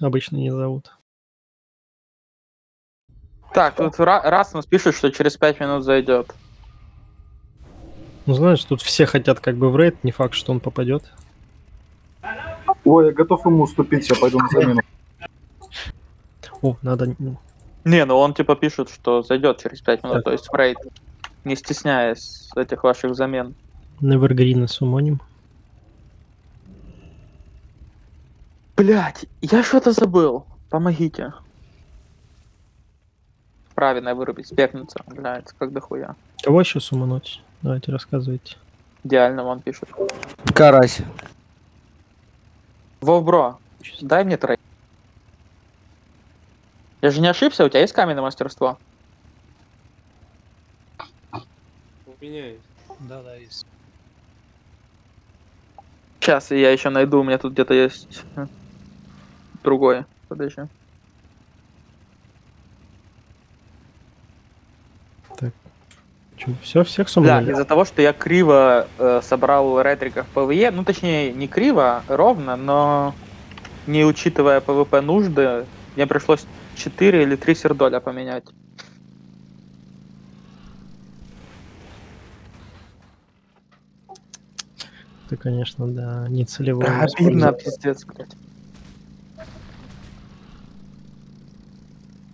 Обычно не зовут. Так, тут Ра- Расмус пишет, что через 5 минут зайдет. Ну, знаешь, тут все хотят как бы в рейд, не факт, что он попадет. Ой, я готов ему уступить, я пойду на замену. О, надо... ну, Не, ну он типа пишет, что зайдет через 5 минут, то есть в рейд. Не стесняясь этих ваших замен. Невергрина сумоним. Блять, я что-то забыл. Помогите. Правильно вырубить, спекнуться. Блять, как дохуя. Кого еще сумануть? Давайте рассказывайте. Идеально, он пишет. Карась. Вов, бро, дай мне трейд. Я же не ошибся, у тебя есть каменное мастерство? У меня есть. Да, да, есть. Сейчас я еще найду, у меня тут где-то есть другое. Подожди. все, всех Да, суммали? из-за того, что я криво э, собрал ретриков PvE, ну точнее не криво, ровно, но не учитывая PvP нужды, мне пришлось 4 или 3 сердоля поменять. Это, конечно, да, не целевое. Обидно, пиздец, блядь.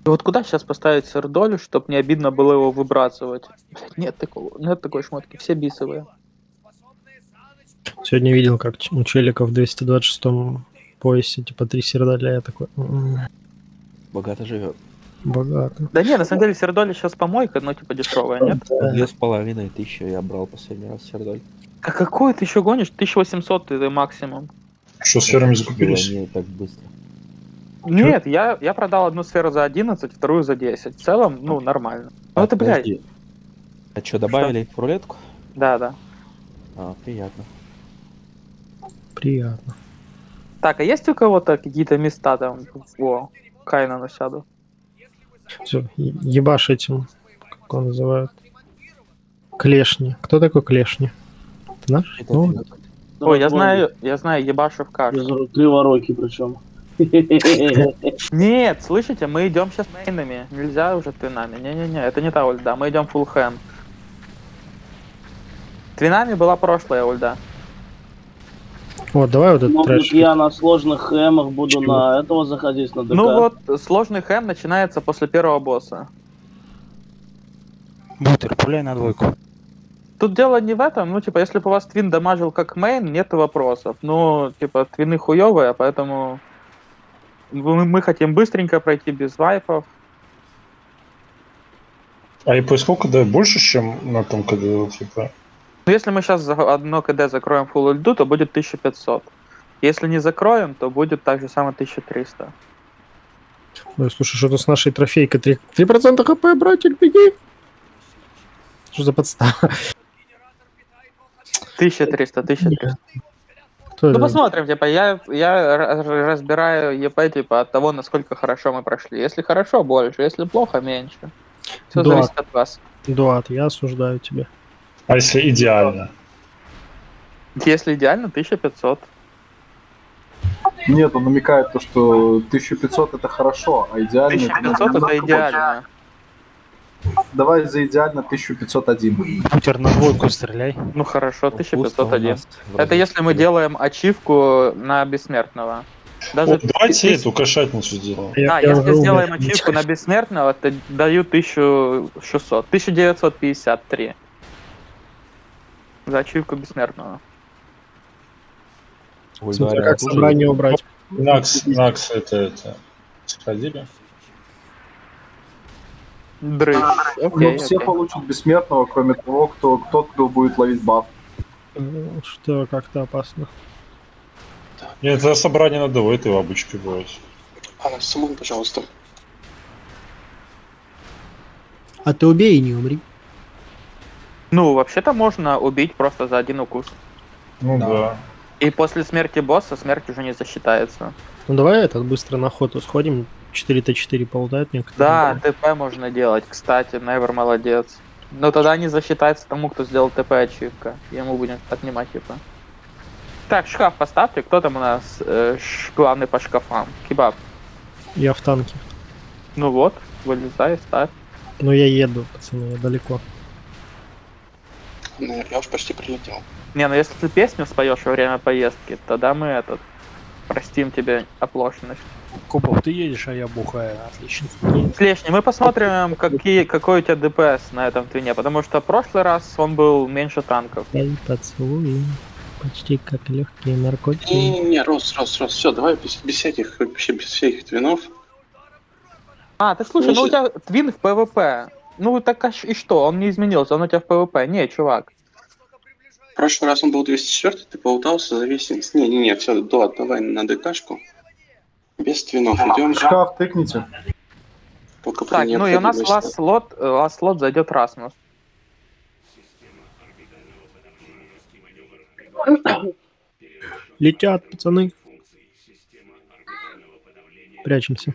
И вот куда сейчас поставить сердолю, чтобы не обидно было его выбрасывать? Блядь, нет такого, нет такой шмотки, все бисовые. Сегодня видел, как у челика в 226 поясе, типа, три сердаля, я такой, «М, Богато живет. богато. Да не, на самом деле сердоля сейчас помойка, но типа дешевая, нет? Две с половиной тысячи я брал последний раз сердоль. А какой ты еще гонишь? 1800 это максимум. Что, сферами Было закупились? не так быстро. Нет, я, я продал одну сферу за 11, вторую за 10. В целом, ну, нормально. Ну это, блядь. А что, добавили в рулетку? да, да. А, приятно. Приятно. Так, а есть у кого-то какие-то места там? О, Кайна насяду. Все, ебашь этим, как он называют. Клешни. Кто такой Клешни? Ты наш? Это Ну. Ой, я знаю, я знаю, ебашу в кашу. Без криворокий причем. Нет, слышите, мы идем сейчас мейнами. Нельзя уже твинами. Не-не-не, это не та ульда. Мы идем full хэм. Твинами была прошлая ульда. вот, давай вот этот Может, трэш. я на сложных хэмах буду на этого заходить, на ДК. Ну вот, сложный хэм начинается после первого босса. Бутер, пуляй на двойку. Тут дело не в этом, ну, типа, если бы у вас твин дамажил как мейн, нет вопросов. Ну, типа, твины хуевые, поэтому мы, мы хотим быстренько пройти без вайпов. А ИП сколько дает? Больше, чем на том КД, типа? Ну, если мы сейчас одно КД закроем full ульду, то будет 1500. Если не закроем, то будет так же самое 1300. Ой, слушай, что-то с нашей трофейкой 3%, 3% хп, братик, беги. Что за подстава? 1300, 1300. Кто Ну, это? посмотрим, типа, я, я разбираю ЕП, типа, от того, насколько хорошо мы прошли. Если хорошо, больше, если плохо, меньше. Все Да. зависит от вас. Дуат, я осуждаю тебя. А если идеально? Если идеально, 1500. Нет, он намекает то, что 1500 это хорошо, а идеально... 1500 это идеально. Давай за идеально 1501. Бутер на двойку стреляй. Ну хорошо, Пусто у 1501. нас в Это если мы делаем ачивку на бессмертного. Даже Вот давайте тыс- эту кошатницу сделаем. Я- А, я если сделаем блядь. ачивку на бессмертного, то даю 1600. 1953. За ачивку бессмертного. Ой, Смотря Дарья, как собрание убрать. Накс, Накс, это, это... Сходили? Дрыщ. Ну, Окей, все получат бессмертного, кроме того, кто, тот, кто будет ловить баф. Э, Что как-то опасно. Нет, это собрание надо в этой обычке будет. А, самому, пожалуйста. А ты убей и не умри. Ну, вообще-то можно убить просто за один укус. Ну да. И после смерти босса смерть уже не засчитается. Ну давай этот быстро на охоту сходим. 4Т4 полутают некоторые. Да, ТП можно делать, кстати, Невер молодец. Но тогда не засчитается тому, кто сделал ТП ачивка. Ему будем отнимать типа. Так, шкаф поставьте. Кто там у нас э, главный по шкафам? Кебаб. Я в танке. Ну вот, вылезай, ставь. Но я еду, пацаны, я далеко. Ну, я уж почти прилетел. Не, ну если ты песню споешь во время поездки, тогда мы этот простим тебе оплошность. Кубов, ты едешь, а я бухаю. Отлично. Слешни, мы посмотрим, какие, какой у тебя ДПС на этом твине, потому что в прошлый раз он был меньше танков. Эй, поцелуй. Почти как легкие наркотики. Не-не-не, Рос, Рос, Рос, все, давай без, без всяких, вообще без всяких твинов. А, так слушай, ну у тебя твин в ПВП. Ну так а и что? Он не изменился, он у тебя в PvP. Не, чувак. В прошлый раз он был 204, ты поутался за весь... Не-не-не, все, до, давай на ДКшку. Без твинов идем. Шкаф тыкните. Только при Так, ну и у нас last slot, э, last slot зайдет Расмус. Летят, пацаны. Прячемся.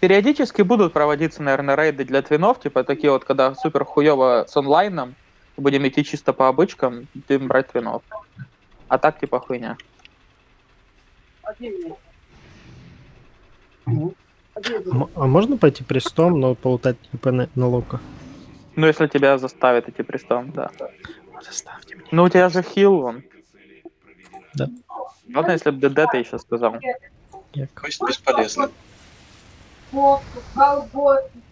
Периодически будут проводиться, наверное, рейды для твинов, типа такие вот, когда супер хуево с онлайном, будем идти чисто по обычкам, будем брать твинов. А так типа хуйня. А можно пойти престом, но полутать типа на, на лока? Ну если тебя заставят идти престом, да. Заставьте меня. Ну у тебя же хил он. Да. Ладно, если бы ДД ты еще сказал. Есть бесполезно.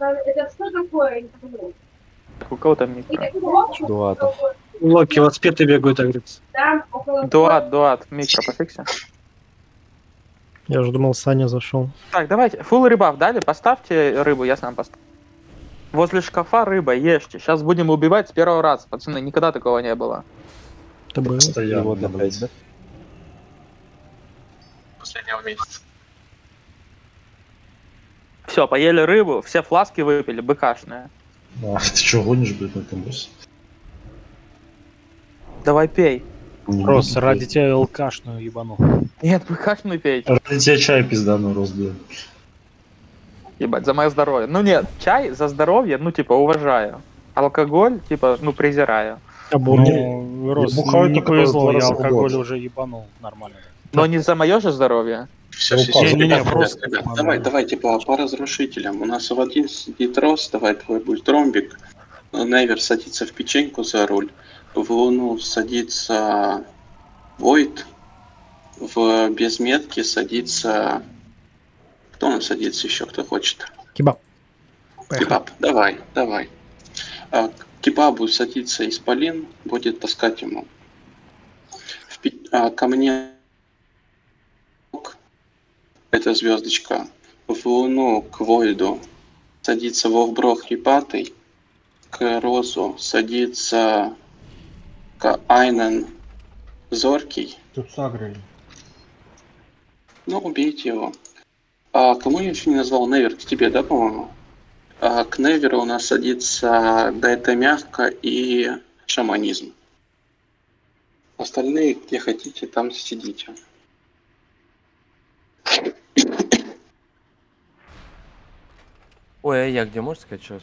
Это что такое? У кого там микро? Дуатов. Локи, вот спеты бегают, около... Дуат, дуат, микро пофикси. Я уже думал, Саня зашел. Так, давайте, фул рыбав дали, поставьте рыбу, я сам поставлю. Возле шкафа рыба, ешьте. Сейчас будем убивать с первого раза, пацаны, никогда такого не было. Это было. Постоянно. Да? Последнего месяца. Все, поели рыбу, все фласки выпили, быкашные. А, ты что, гонишь, блядь, на этом боссе? Давай пей. Рос, ради тебя ЛКшную ебану. Нет, быкашный пей. Ради тебя чай пиздану рос, блядь. Ебать, за мое здоровье. Ну нет, чай за здоровье, ну типа уважаю. Алкоголь, типа, ну презираю. Обомни. Ну, Рос, бухаю не повезло, я алкоголь уже ебанул нормально. Но не за мое же здоровье. Все, Ну, все, все, ребят, просто ребят, нормально. давай, давай, типа, по разрушителям. У нас в один сидит Рос, давай твой будет ромбик. Невер садится в печеньку за руль. В Луну садится Войт. В безметке садится... Кто у нас садится еще, кто хочет? Кебаб. Поехали. Кебаб, давай, давай. А, к кебабу садится Исполин, будет таскать ему. В пи- а, ко мне это звездочка. В Луну к Войду садится Вовброх Хрипатый. К Розу садится к Айнен Зоркий. Тут сагрили. Ну, убейте его. А кому я еще не назвал Невер? К тебе, да, по-моему? А к Неверу у нас садится Да это мягко и шаманизм. Остальные, где хотите, там сидите. Ой, а я где, можешь сказать еще раз?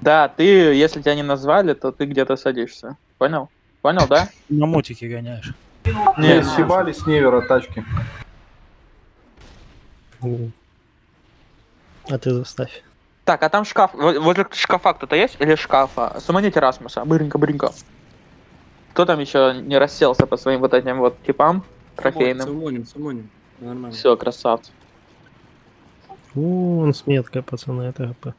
Да, ты, если тебя не назвали, то ты где-то садишься. Понял? Понял, да? На мотике гоняешь. Не, съебали с невера тачки. А ты заставь. Так, а там шкаф. во- Возле шкафа кто-то есть? Или шкафа? Суманите Расмуса. Быренько, быренько. Кто там еще не расселся по своим вот этим вот типам трофейным? Сумоним, сумоним. Нормально. Все, красавцы. У, он с меткой, пацаны, это ГП.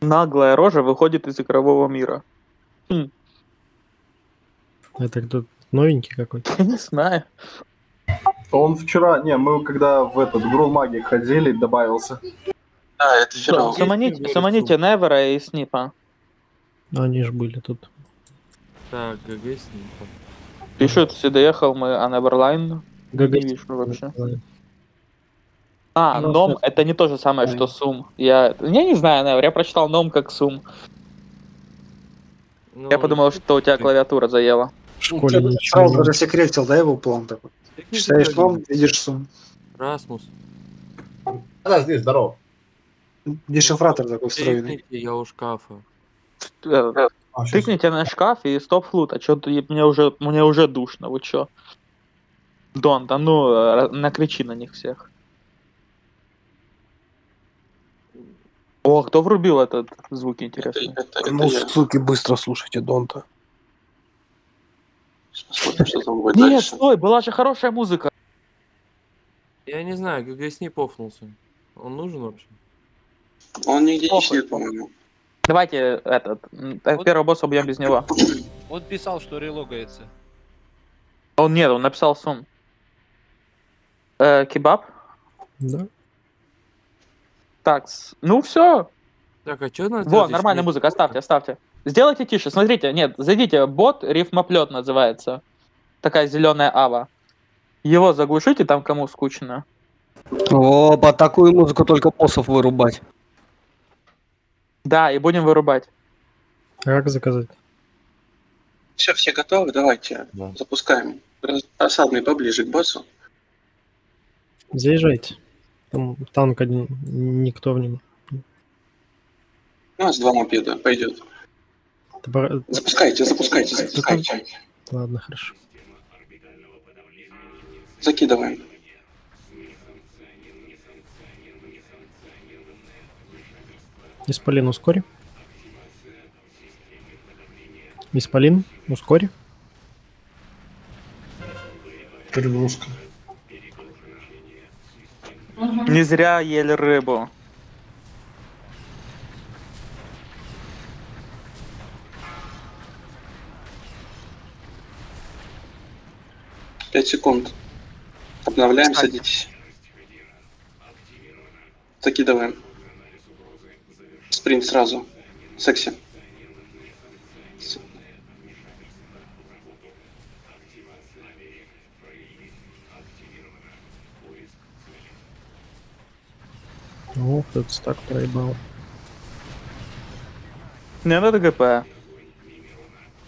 Наглая рожа выходит из игрового мира. Это кто новенький какой-то. Я не знаю. Он вчера, не, мы когда в этот Грул Маги ходили, добавился. Да, это вчера. Суманите, суманите Невера и Снипа. Они же были тут. Так, ГГ с ним. Пишут, если доехал мы, а Neverline ГГ. не вижу вообще. А, ном это не то же самое, что сум. Я, я не знаю, Невер, я прочитал ном как сум. Ну, Я подумал, что у тебя клавиатура заела. В школе Ну, ты засекретил, да, его план такой? Читаешь план, видишь сумму. Расмус. Да, здесь, здорово. Дешифратор такой встроенный. Я у шкафа. Э, А. Тыкните на шкаф и стоп флут, а что мне уже, мне уже душно, вы чё? Дон, да ну, э, накричи на них всех. О, кто врубил этот звук, Это, интересно? это, это Ну, я. суки, быстро слушайте Донта. Посмотрим, что там будет Нет, дальше. стой, была же хорошая музыка. Я не знаю, ГГ с ней пофнулся. Он нужен вообще? Он нигде не сидит, по-моему. Давайте этот, э, первого босса убьем без него. Он писал, что релогается. Он нет, он написал сум. Э, кебаб? Да. Так, ну все. Так, а что надо Во, нормальная музыка, оставьте, оставьте. Сделайте тише, смотрите, нет, зайдите, бот рифмоплет называется. Такая зеленая ава. Его заглушите там, кому скучно. О, под такую музыку только боссов вырубать. Да, и будем вырубать. А как заказать? Все, все готовы? Давайте Да. запускаем. Просадный поближе к боссу. Заезжайте. Там танк один, никто в нем. У нас два мопеда, пойдет. Топор- Запускайте, запускайте, запускайте. Ладно, хорошо. Закидываем. Исполин, ускори. Исполин, ускори. Перегрузка. Не зря ели рыбу. Пять секунд. Обновляем, садитесь. Закидываем. Спринт сразу. Секси. С- О, этот стак проебал. Не надо ГП.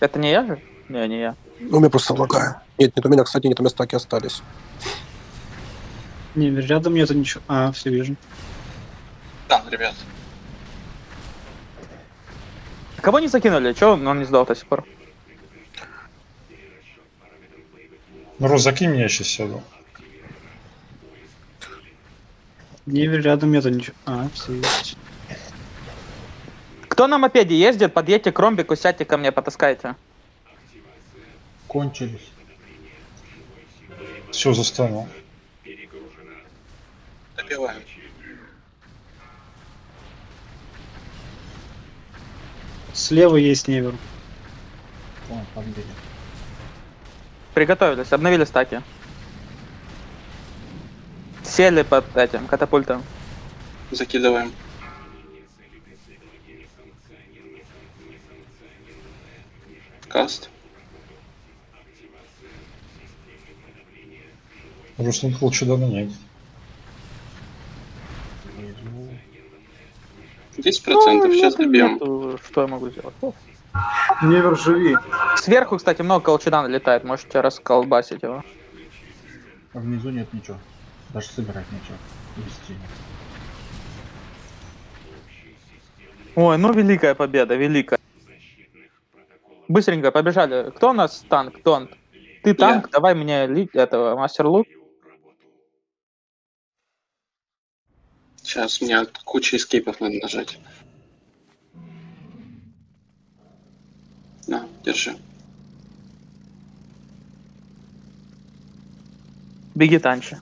Это не я же? Не, не я. Ну, у меня просто лагаю. Нет, нет, у меня, кстати, нет, у меня стаки остались. Не, рядом нету ничего. А, все вижу. Да, ребят. Кого не закинули? Чего он не сдал до сих пор? Ну, Рос, закинь меня, я сейчас сяду. Не, рядом нету ничего. А, все есть. Кто на мопеде ездит, подъедьте к ромбику, сядьте ко мне, потаскайте. Кончились. Все, застану. Добиваем. Слева есть невер. Приготовились, обновили стаки. Сели под этим катапультом. Закидываем. Каст. Рус, ну лучше давно нет. 10% сейчас Ну, добьем. нету, Что я могу сделать? Невер, живи. Сверху, кстати, много колчедана летает, можете расколбасить его. А внизу нет ничего. Даже собирать ничего. Вести. Ой, ну великая победа, великая. Быстренько побежали. Кто у нас танк? Дон? Ты танк? Давай мне этого мастер лук. Сейчас мне куча эскейпов надо нажать. На, держи. Беги танчи.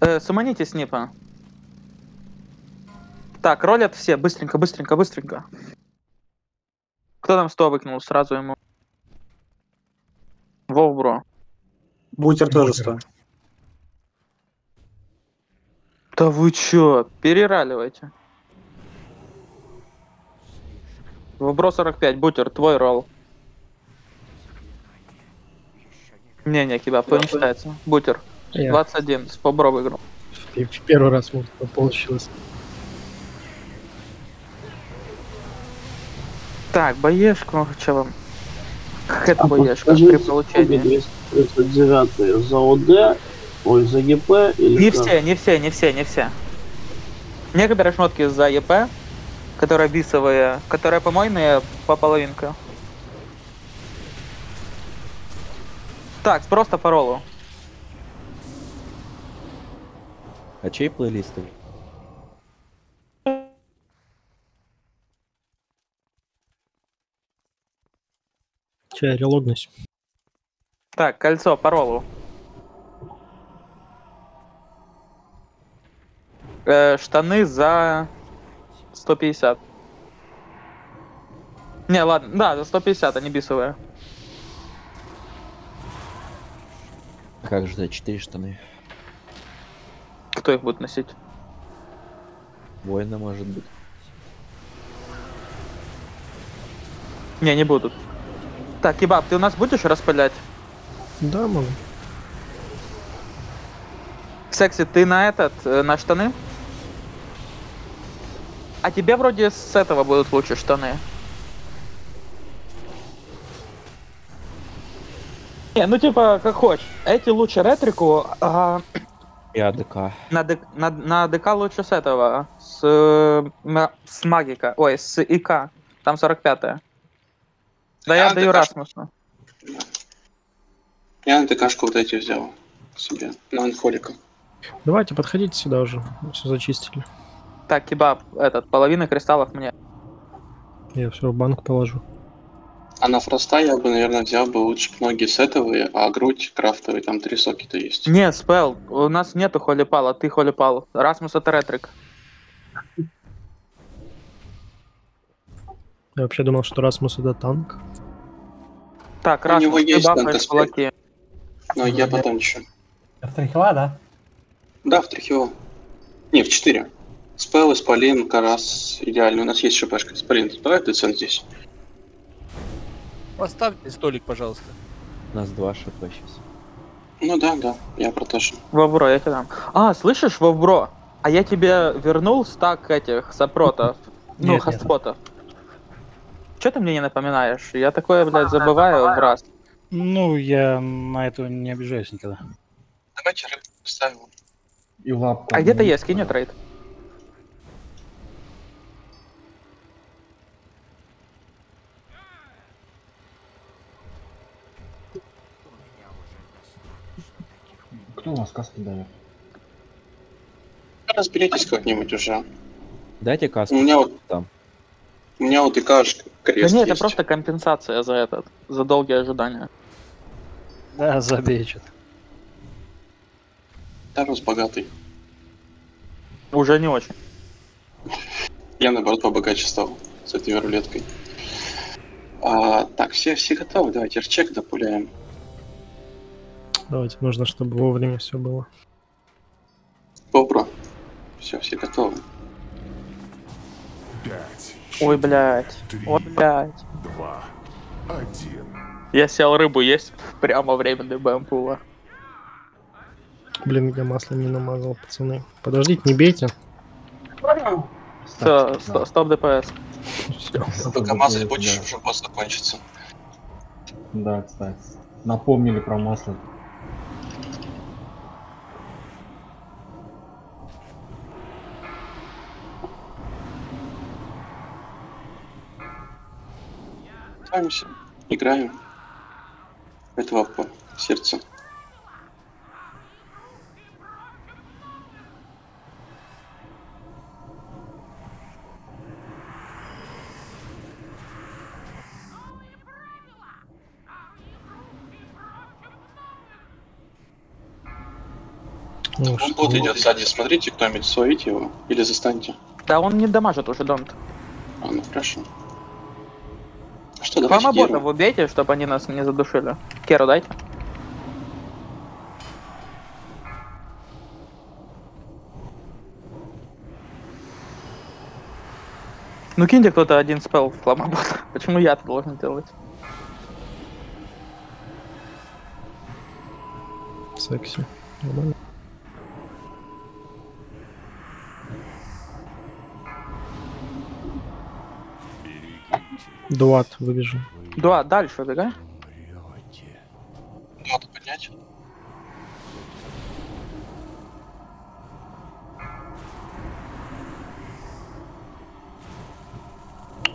Э, суманите снипа. Так, ролят все. Быстренько, быстренько, быстренько. Кто там 100 выкинул сразу ему? Вов, бро. Бутер тоже стоит. Да вы чё? Перераливайте. Вброс 45, бутер, твой ролл. Не-не, кебаб, не считается. Бутер. Я. 21, с побро выиграл. В первый раз вот получилось. Так, боешку, что вам? Хэтбоешка Скажи, при получении. 239 за ОД, ой, за ЕП или Не как? все, не все, не все, не все. Некоторые шмотки за ЕП, которые бисовые, которые помойные по половинке. Так, просто по роллу. А чей плейлист? Че, релогнусь? Так, кольцо по роллу. Э, штаны за 150. Не, ладно, да, за 150, они бисовые. Как же, да, четыре штаны. Кто их будет носить? Воина, может быть. Не, не будут. Так, Кебаб, ты у нас будешь распылять? Да, могу. Секси, ты на этот, э, на штаны? А тебе вроде с этого будут лучше штаны. Не, ну типа, как хочешь. Эти лучше ретрику, а И АДК. на, ДК, на, на ДК лучше с этого, с, э, с магика, ой, с ИК, там 45-е. Да я А, даю. Расмусу. Я на ТКшку вот эти взял себе, на анхолика. Давайте, подходите сюда уже. Все зачистили. Так, кебаб, этот, половина кристаллов мне. Я все в банк положу. А на фроста я бы, наверное, взял бы лучше ноги сетовые, а грудь крафтовые, там три сокета есть. Не, спел, у нас нету холипала, ты холипал. Расмус это ретрик. Я вообще думал, что Расмус это танк. Так, У Расмус, него ты есть танкоспект. кулаки. Но я потом еще. Трахила, да? Да, в трехио. Не, в четыре. Спел, Исполин, Карас, идеально. У нас есть шипашка. Исполин, давай ты цен здесь. Поставьте столик, пожалуйста. У нас два ШП сейчас. Ну да, да, я про то. Вовбро, я тебе дам. А, слышишь, Вовбро? А я тебе вернул стак этих сопротов, ну, нет. Че ты мне не напоминаешь? Я такое, блядь, забываю в раз. Ну, я на это не обижаюсь никогда. Давайте рыбу поставим. И лапку. А где-то есть, кинет рейд. Кто у нас каски дает? Разберитесь как-нибудь уже. Дайте каску. У меня вот там. У меня вот ИКш Да крест нет, это есть. просто компенсация за этот, за долгие ожидания. Да, забей что-то. Тарус богатый. Уже не очень. Я наоборот побогаче стал с этой рулеткой. А, так, все, все готовы, давайте рчек допуляем. Давайте, нужно, чтобы вовремя все было. Бобро. Все, все готовы. Ой, блядь. Ой, блядь. Два. Один. Я сел рыбу есть прямо временный бэмпула. Блин, я масло не намазал, пацаны. Подождите, не бейте. Все, стоп ДПС. Только мазать будешь, уже босс закончится. Да, кстати. Напомнили про масло. Играемся. Играем. Этого по сердцу. Ну, Он бот идет сзади, смотрите, кто-нибудь словите его или застаньте. Да он не дамажит уже донт. А, ну хорошо. Что, Вам давайте ботов убейте, чтобы они нас не задушили. Керу дайте. Ну киньте кто-то один спел в фламабота. Почему я это должен делать? Секси. Нормально. Дуат выбежу. Дуат, дальше бегай. Дуат поднять.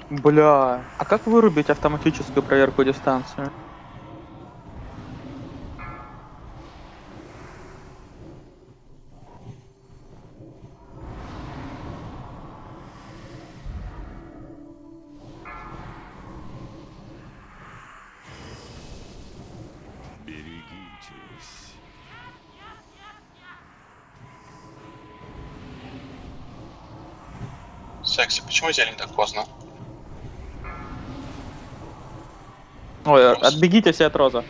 Бля, а как вырубить автоматическую проверку дистанции? Почему зелень так поздно? Ой, отбегите все от Роза.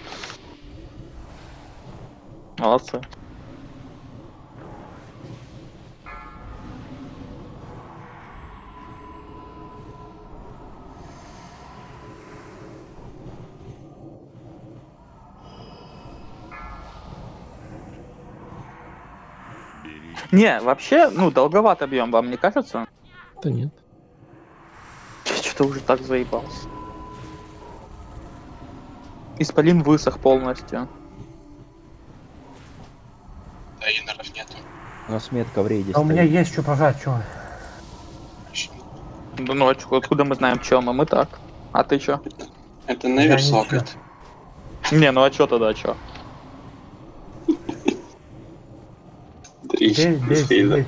Молодцы. Не, вообще, ну, долговато объем, вам не кажется? Да нет. Что-то уже так заебался. Исполин высох полностью. Да, инеров нету. У нас метка в рейде А у меня есть что пожать, что? Да ну, а чё, откуда мы знаем, чё мы? Мы так. А ты чё? Это ничего. слокает. Не, ну а чё тогда, чё? Три.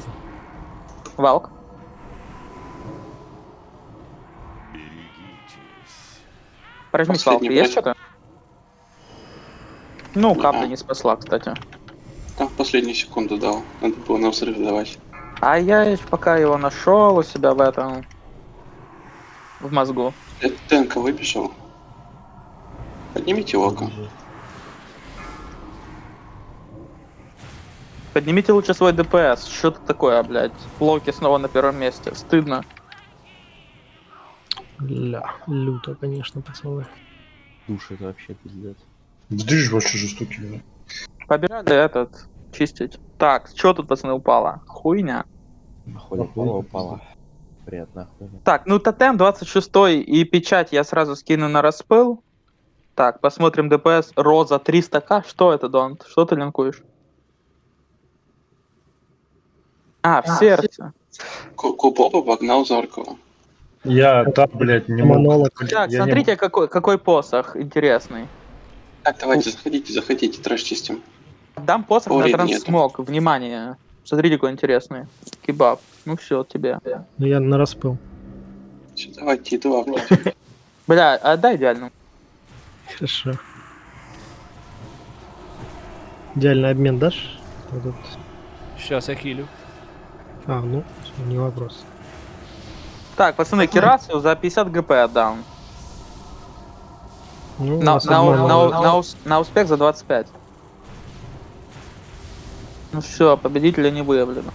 Валк? Прожми Последний свалку, есть что-то? Ну, капля не спасла, кстати. Там в последнюю секунду дал. Надо было на взрыв давать. А я пока его нашел у себя в этом... В мозгу. Это ТНК выбежал. Поднимите око. Поднимите лучше свой ДПС. Что это такое, блядь? Локи снова на первом месте. Стыдно. Ля, люто, конечно, пацаны. Душ это вообще пиздец. Вдыш больше жестокий, да. Побежали этот, чистить. Так, что тут, пацаны, упало? Хуйня. Хули пола упала. Приятно. охуенно. Так, ну тотем 26 и печать я сразу скину на распыл. Так, посмотрим ДПС. Роза 300к. Что это, Донт? Что ты линкуешь? А, в А, сердце. Ку- Кубоба погнал Зоркова. Я так, блядь, не могу. Так, Я не смотрите, какой, какой посох интересный. Так, давайте, заходите, заходите, трэш чистим. Дам посох Ой, на нет. трансмог. Внимание. Смотрите, какой интересный. Кебаб. Ну все, тебе. Ну я на распыл. Всё, давайте, два. Бля, отдай идеально. Хорошо. Идеальный обмен дашь? Сейчас я хилю. А, ну, не вопрос. Так, пацаны, Кирасу за 50 ГП отдам. Ну, На, нас на, обманули. на- на ус- на успех за 25. Ну все, победителя не выявлено.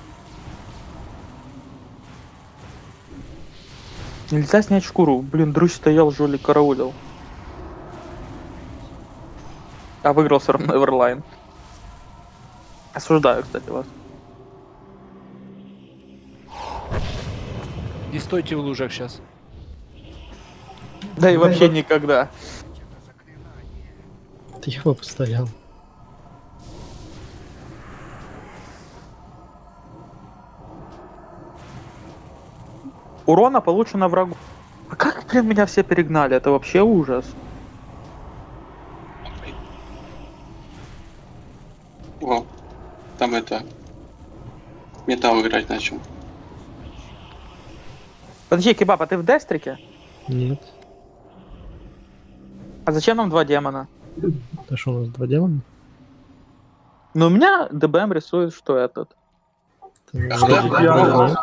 Нельзя снять шкуру. Блин, Друч стоял, жулик караулил. А выиграл все равно Эверлайн. Осуждаю, кстати, вас. Не стойте в лужах сейчас. Да и вообще никогда. Ты его постоял. Урона получено врагу. А как, блин, меня все перегнали? Это вообще ужас. О, там это... Металл играть начал. Подожди, Кебаб, а ты в Дестрике? Нет. А зачем нам два демона? Это что, у нас два демона? Ну, у меня ДБМ рисует, что этот. Да, да. нет?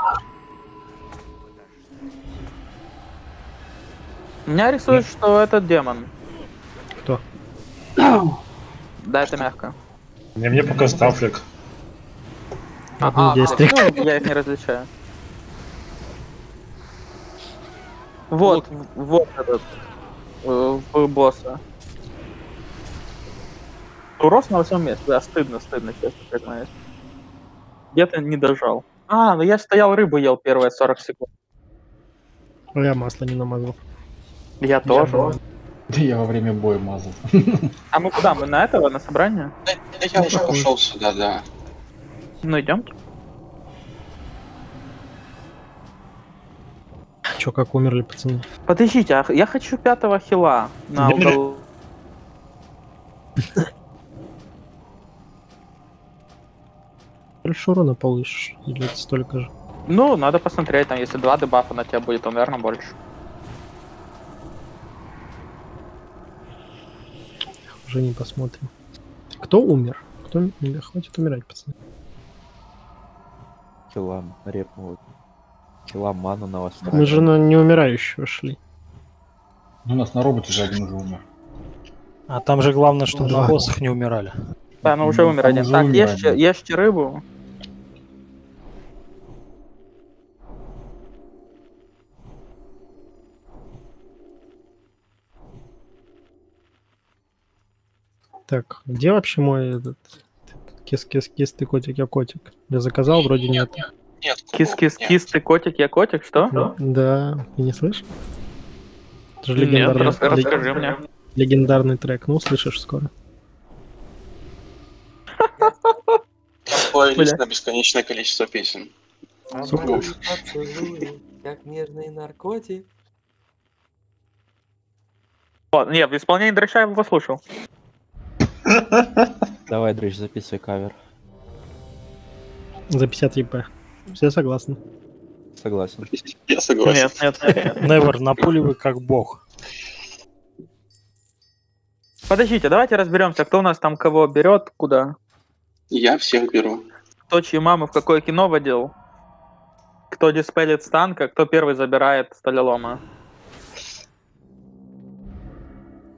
У меня рисует, что этот демон. Кто? Да, это мягко. Мне, мне пока стафлик. А, Дестрик. ну, я их не различаю. Вот, вот этот э, в босса. Урос на всем месте, да, стыдно, стыдно, честно признаюсь. Где-то не дожал. А, ну я стоял рыбу ел первые 40 секунд. А я масло не намазал. Я тоже. Да я во время боя мазал. А мы куда? Мы на этого, на собрание? Да я уже пошел сюда, да. Ну идем. Чё, как умерли пацаны? Подождите, а я хочу пятого хила на угол. Больше урона получишь? Или это столько же? Ну, надо посмотреть, там, если два дебафа на тебя будет, то, наверное, больше. Уже не посмотрим. Кто умер? Кто не хватит умирать, пацаны? Килам репнул. Килам ману на вас. Мы же на неумирающего шли. Ну, у нас на роботе же один уже умер. А там же главное, чтобы Да. на боссах не умирали. Да, ну уже Ну, умер один. Так, ешьте, ешьте рыбу. Так, где вообще мой этот... Кис-кис-кис, ты котик, я котик. Я заказал, вроде нет. Нет, Кис-кис-кис, ты котик, я котик, что? Да, ты не слышишь? Это же Нет, легендарный, рас- расскажи мне. легендарный трек. Ну, услышишь скоро. Плейлист на бесконечное количество песен. Как нежный наркотик. О, нет, в исполнении Дрыща я его послушал. Давай, Дрыч, записывай кавер. За 50 ЕП. Все согласны? Согласен. Я согласен. Нет, нет. Невер, напуливай как бог. Подождите, давайте разберемся, кто у нас там кого берет, куда. Я всех беру. Кто чьи мамы в какое кино водил. Кто диспелит с танка, кто первый забирает сталелома.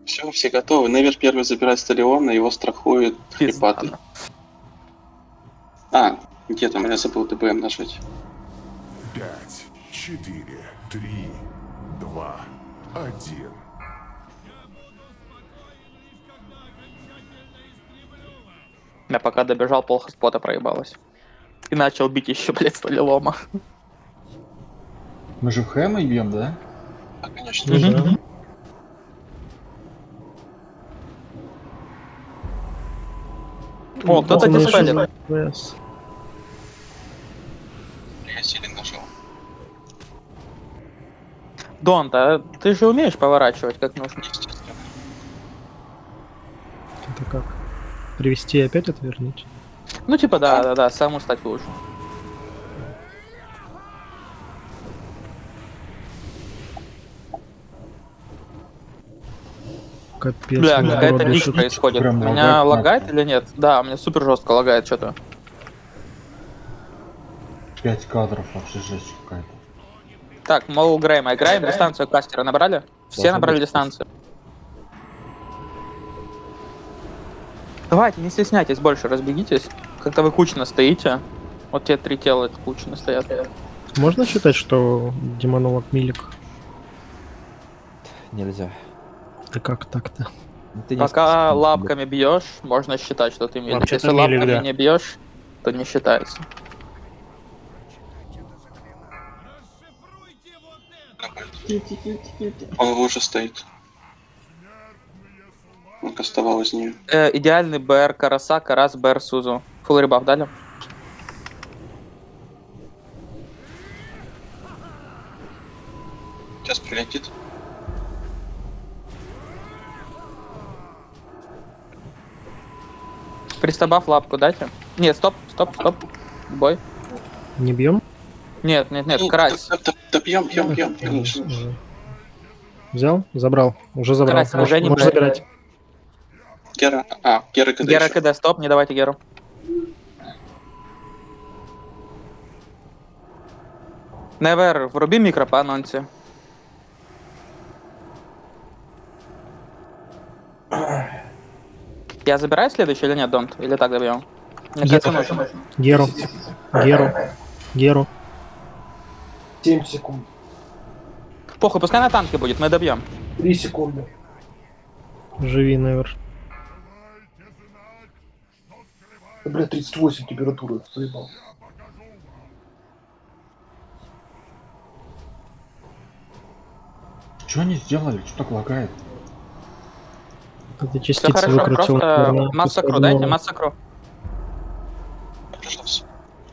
Все, все готовы. Невер первый забирает Сталиона, его страхует хрипатый. А, где там? Я забыл ДБМ нажать. Пять, четыре, три, два, один. Я пока добежал, пол спота проебалась. И начал бить еще, блядь, сталелома. Мы же в Хэма бьем, да? А, конечно. Мгм. О, кто-то диспелит. Донт, а ты же умеешь поворачивать как нужно? Это как? Привести и опять отвернуть? Ну, типа, да, да, да, саму стать лучше. Капец. Бля, какая-то дичь происходит. прям Меня лагает лагает или нет? Да, у меня супер жестко лагает что-то. Пять кадров вообще жесть какая-то. Так, мол, играем, а играем, дистанцию кастера набрали? Все Должно набрали быть. дистанцию. Давайте, не стесняйтесь больше, разбегитесь. Как-то вы кучно стоите. Вот те три тела кучно стоят. Можно считать, что демонолог Милик? Нельзя. Да как так-то? Ну, ты Пока лапками бьешь, можно считать, что ты милик. Вообще-то Если милик, лапками да. не бьешь, то не считается. Он уже стоит. Он кастовал из нее. Э, идеальный БР Караса, Карас, БР Сузу. Фул ребаф дали? Сейчас прилетит. Пристабаф лапку дайте. Нет, стоп, стоп, стоп. Бой. Не бьем? Нет, нет, нет, Ну, карась. Да, да, да бьем, бьем, бьем, конечно. Взял? Забрал. Уже забрал. Можешь, уже не можешь забирать. Гера, а, Гера КД Гера еще. КД, стоп, не давайте Геру. Невер, вруби микро по анонсе. Я забираю следующий или нет, Донт? Или так добьем? Геру. Геру. Геру. Геру. 7 секунд. Похуй, пускай на танке будет, мы добьем. 3 секунды. Живи, Невер. Да, Бля, 38 температура, заебал. Что они сделали? Что так лагает? Это Все частицы хорошо, выкрутил. просто массакру, дайте массакру. Пришло все.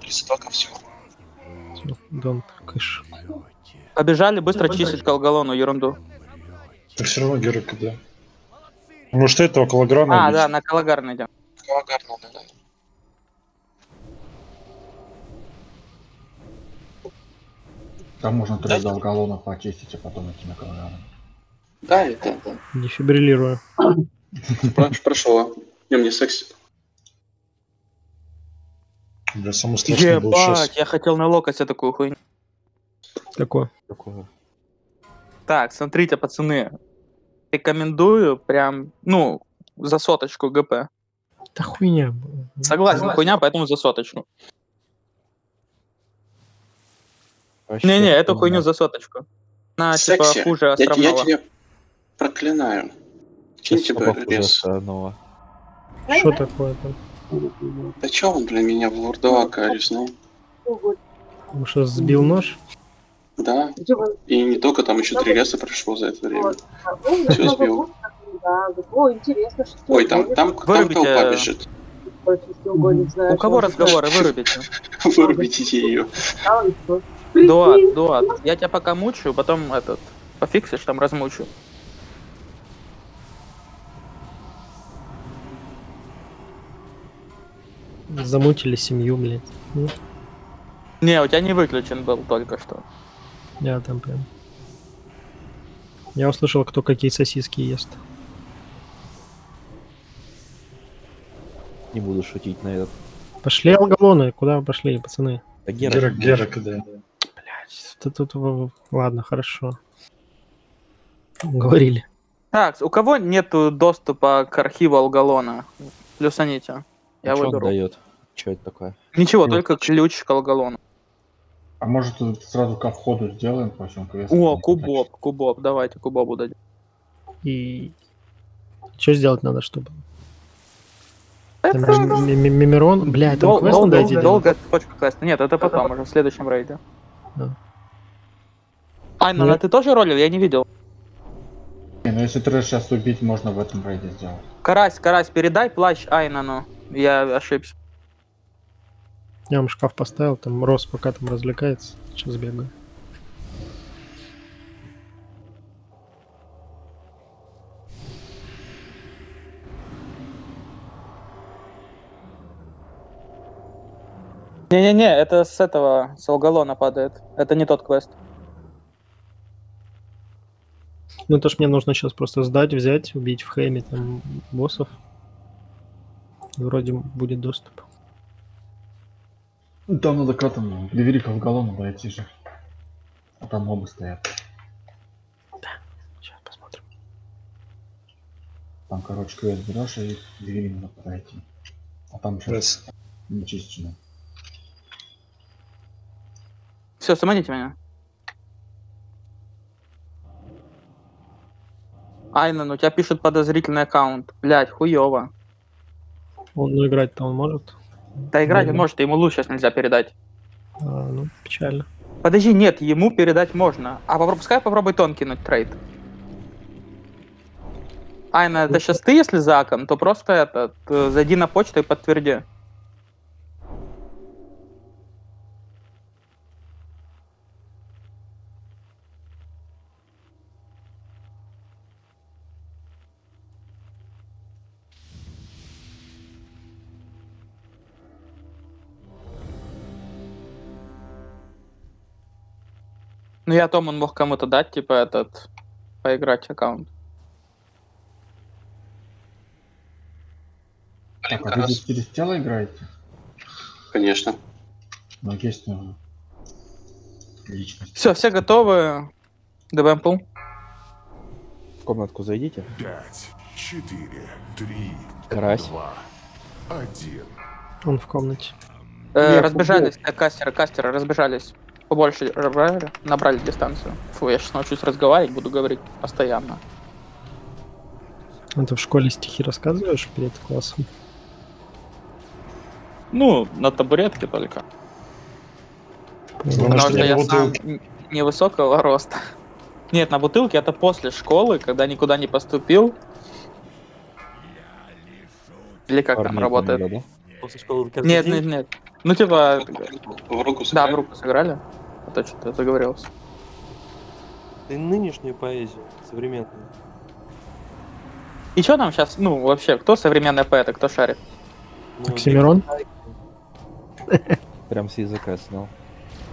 32 ко всему. Дон кыш. Побежали быстро чистить колголону, ерунду. Так все равно Гера КД. Может этого колограна А, убить? да, на Калагар найдем. Калагар надо, да. Там можно трое долголонов почистить, а потом идти на кологану. Да, это, да. Дефибриллирую. Прош- Прошло. Не, мне секси. Бля, самый страшный был сейчас. Ебать, я хотел на локоть такую хуйню. Такое. Так, смотрите, пацаны. Рекомендую прям, ну, за соточку ГП. Да хуйня. Согласен, хуйня, поэтому за соточку. Не-не, эту хуйня. хуйню за соточку. На, типа, Секси. хуже Я, я островного. тебя проклинаю. Кинь остального. Что такое там? Да чё он для меня в лордовака резнул? Он что, сбил нож? Да. И не только, там еще три леса прошло за это время. Все сбил. О, интересно, что Ой, там, там, там толпа бежит. У кого разговоры? Вырубите. Вырубите ее. Дуат, Дуат. Я тебя пока мучаю, потом этот, пофиксишь, там размучу. Замутили семью, блядь. Ну, Не, у тебя не выключен был только что. Я там прям. Я услышал, кто какие сосиски ест. Не буду шутить на этот. Пошли алгалоны, куда вы пошли, пацаны? Да Гера, Гера, Гера КД. Тут, тут, ладно, хорошо. Говорили. Так, у кого нету доступа к архиву Алгалона? Плюсаните. Я а чё он выберу. дает? Что это такое? Ничего, Ну, только ключ к Алгалону. А может тут сразу ко входу сделаем по всем? О, кубоп, кубоп, давайте кубобу дадим. И что сделать надо, чтобы... Это Мимирон, бля, там Дол- квест дол- надо дол- идти делать? долго цепочка квеста. Нет, это потом, уже в следующем рейде. Да. Айна, Ну, а ты тоже ролил? Я не видел. Не, ну если трэш сейчас убить, можно в этом рейде сделать. Карась, Карась, передай плащ Айнану. Я ошибся. Я вам шкаф поставил, там Рос пока там развлекается. Сейчас бегаю. Не-не-не, это с этого, с Алгалона падает. Это не тот квест. Ну это ж мне нужно сейчас просто сдать, взять, убить в хейме там боссов. Вроде будет доступ. Ну, Там надо к этому, Ливерика в галлону дойти же. А там мобы стоят. Сейчас посмотрим. Там, короче, квест берешь и к двери надо пройти. А там сейчас нечищено. Все, заманите меня. Айнан, у тебя пишет подозрительный аккаунт. Блять, хуёво. Он, ну играть-то он может. Да играть он может, ему лучше сейчас нельзя передать. А, ну, печально. Подожди, нет, ему передать можно. А попро- пускай попробуй тон кинуть трейд. Айна, это сейчас ты, если закон, то просто этот, э, зайди на почту и подтверди. Ну я том он мог кому-то дать, типа этот, поиграть аккаунт. Так, а вы здесь через тело играете? Конечно. Ну, есть ну, личность. Все, все готовы. ДБМ пул. В комнатку зайдите. Пять, четыре, три, Карась. два, один. Он в комнате. Э, разбежались, э, кастеры, кастеры, разбежались. Побольше набрали, набрали дистанцию. Фу, я сейчас научусь разговаривать, буду говорить постоянно. А ты в школе стихи рассказываешь перед классом? Ну, на табуретке только. Потому Потому что я на сам невысокого роста. Нет, на бутылке это после школы, когда никуда не поступил. Или как там работает? да? После школы Нет, нет, нет. Ну, типа... В руку Да, в руку сыграли. А то что-то заговорился. Ты нынешнюю поэзию, современную. И что нам сейчас, ну, вообще, кто современный поэт, а кто шарит? Ну, Оксимирон? Прям с языка снял.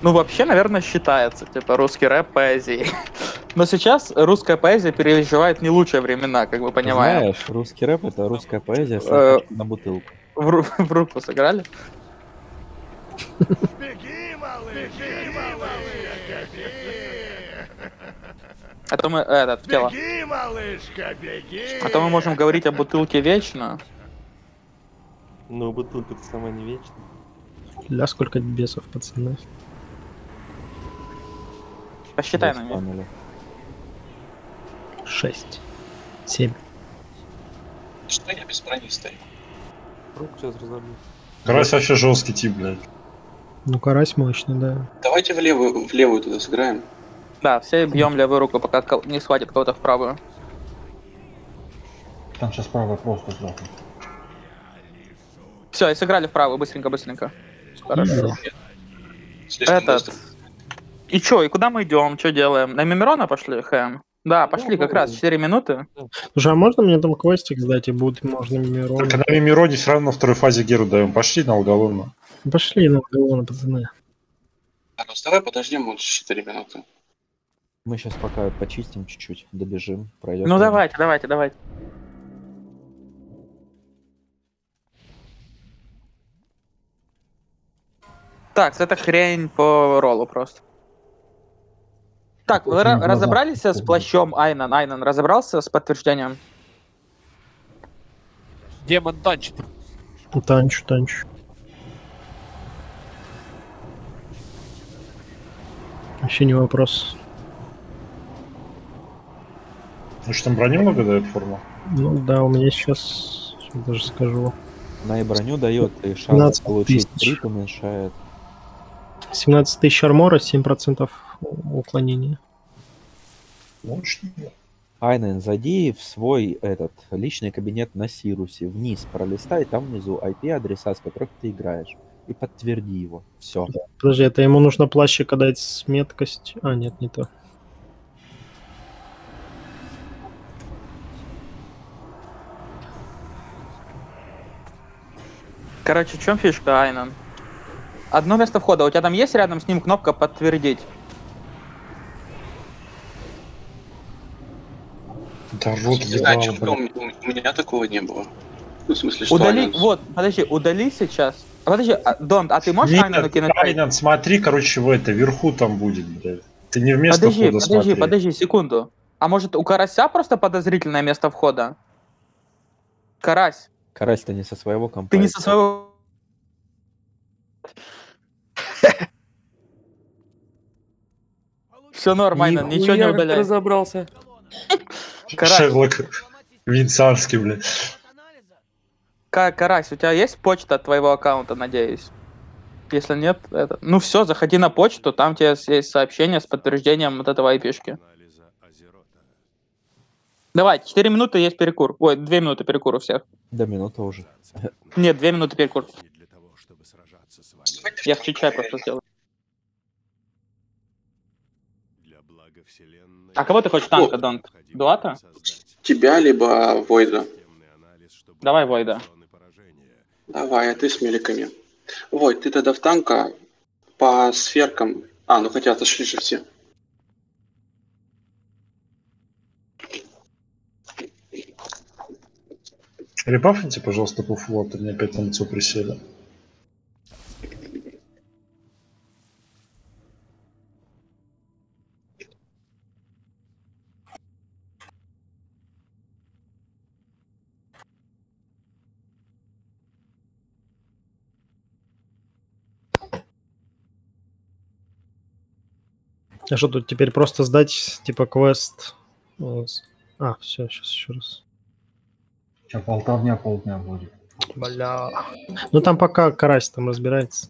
Ну, вообще, наверное, считается, типа, русский рэп поэзией. Но сейчас русская поэзия переживает не лучшие времена, как вы понимаете. Знаешь, русский рэп это русская поэзия Э, на бутылку. В, в руку сыграли? А то мы, этот, в тело. А то мы можем говорить о бутылке вечно. Ну, бутылка-то сама не вечная. Ля, сколько бесов, пацаны. Посчитай на меня. Шесть. Семь. Что я без брони стою? Руку сейчас разобью. Карась вообще жесткий тип, блядь. Ну, карась мощный, да. Давайте в левую, в левую туда сыграем. Да, все бьем левую руку, пока не схватит кого-то в правую. Там сейчас правая просто сдохнет. Все, и сыграли в правую, быстренько, быстренько. Хорошо. Этот. И чё, и куда мы идем? Что делаем? На Мимирона пошли, Хэм? Да, пошли как раз 4 минуты. Слушай, а можно мне там квестик сдать, и будет можно Мимирон? Только на Мимироне все равно на второй фазе Геру даем. Пошли на Алголовну. Пошли на Галлона, пацаны. Так, ну давай подождем вот 4 минуты. Мы сейчас пока почистим чуть-чуть, добежим, пройдем. Ну давайте, давайте, давайте. Так, это хрень по роллу просто. Так, вы ра- разобрались с плащом Айнан? Айнан разобрался с подтверждением? Демон танчит. Танчу, танчу. Вообще не вопрос. Ну что, там брони много дает форма? Ну да, у меня сейчас, сейчас даже скажу, На и броню дает, и шанс 15 получить крит уменьшает. 17 тысяч армора, 7% уклонения. Айнен, зайди в свой этот личный кабинет на Сирусе, вниз пролистай, там внизу IP-адреса, с которых ты играешь, и подтверди его. Все. Подожди, это ему нужно плащика дать с меткостью. А, нет, не то. Короче, в чем фишка, Айнан? Одно место входа. У тебя там есть рядом с ним кнопка подтвердить? Да знаю, ебало, что у, меня такого не было. Ну, в смысле, что Удали, она- вот, подожди, удали сейчас. Подожди, а, Дон, а ты можешь Нет, Айнану кинуть? Айнан, смотри, короче, в это, вверху там будет, блядь. Ты не вместо Подожди, входа подожди, смотри. подожди, секунду. А может у карася просто подозрительное место входа? Карась, Карась-то не со своего компа. ты не со своего... Все нормально, ничего не ты удаляй. разобрался. Карась, Шерлок Венецианский, блядь. Ка- Карась, у тебя есть почта от твоего аккаунта, надеюсь? Если нет, это... ну все, заходи на почту, там у тебя есть сообщение с подтверждением вот этого IP-шки. Давай, 4 минуты есть перекур. Ой, 2 минуты перекур у всех. До минуты уже. Нет, 2 минуты перекур. Я в чай просто сделаю. А кого ты хочешь танка, Дон? Дуата? Тебя, либо Войда. Давай Войда. Давай, а ты с меликами. Войд, ты тогда в танка по сферкам. А, ну хотя отошли же все. Ребафните, пожалуйста, по флоту, мне опять на лицо присели. А что тут теперь просто сдать, типа, квест? А, все, сейчас еще раз. Сейчас полтора полдня будет. Бля. Ну там пока карась там разбирается.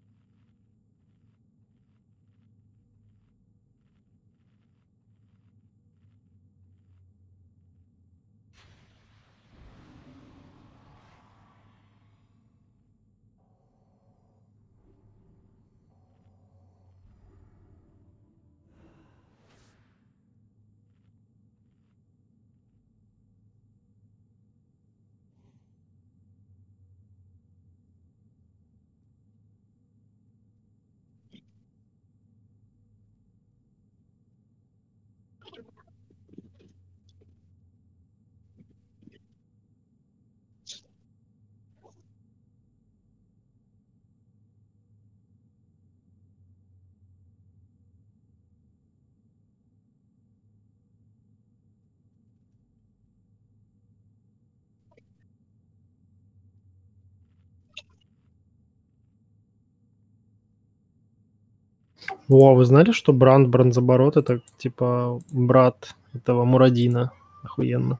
О, а вы знали, что Бранд Бронзоборот это типа брат этого Мурадина? Охуенно.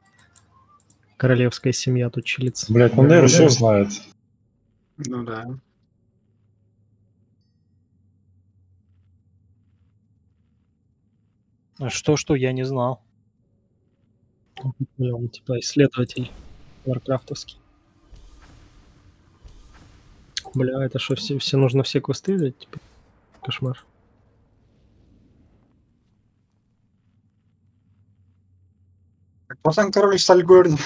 Королевская семья тут чилится. Блять, ну наверное, все знает. Ну да. А Что-что, я не знал. Бля, он типа исследователь варкрафтовский. Бля, это что, все, все нужно все квесты взять? Типа, кошмар. Он король Сальгорн.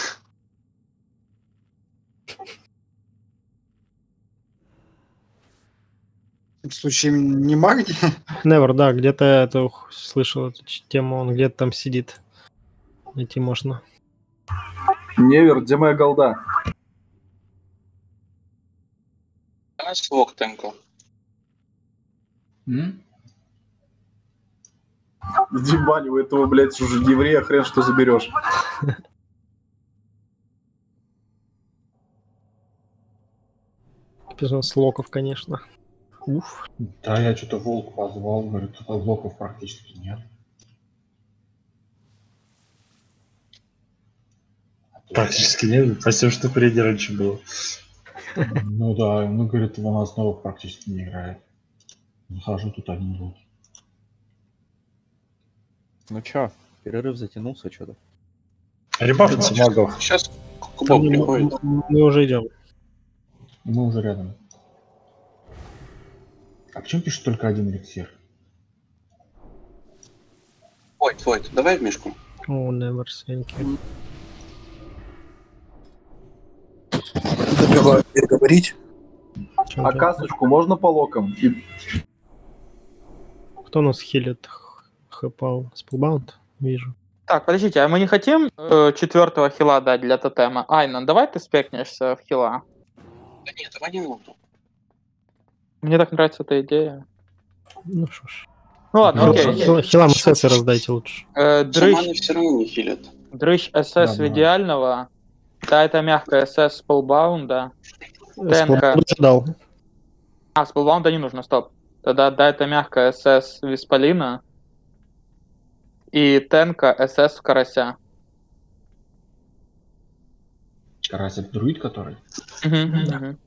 В случае не магния? Невер, да, где-то я это ух, слышал эту тему, он где-то там сидит. Найти можно. Невер, где моя голда? А слог Тенко. Баню, у этого, блядь, уже еврея хрен что заберешь. Без локов, конечно. Уф. Да, я что-то волк позвал, говорит, тут блоков практически нет. Практически нет. Спасибо, что впереди раньше было. Ну да, ну говорит, у нас снова практически не играет. Захожу, тут один волк. Ну чё, перерыв затянулся что-то. Ребафнуться магов. Сейчас кубок мы, приходит. мы- мы уже идем. Мы уже рядом. А почему пишет только один эликсир? Войт, Войт, давай в мишку. О, never, thank you. Добиваю переговорить. А касочку можно по локам? Кто нас хилит? Хэпал. Спелбаунд? Вижу. Так, подождите, а мы не хотим э, четвертого хила дать для тотема? Айна, давай ты спекнешься в хила. Да нет, давай не нужно. Мне так нравится эта идея. Ну что ж. Ну ладно, Хил- окей. хил- Хилам СС раздайте лучше. Э, дрыщ, Шаманы все равно не хилят. дрыщ СС Да, в идеального. Да, это мягкая СС спелбаунда. Тенка. Спелбаунд уже дал. А, спелбаунда не нужно, стоп. Тогда да, это мягкая СС Виспалина. И Тенка СС Карася. Карась это друид, который? Мгм, мгм.